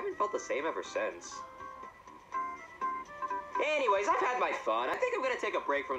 haven't felt the same ever since. Anyways, I've had my fun. I think I'm gonna take a break from the